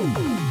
Boom.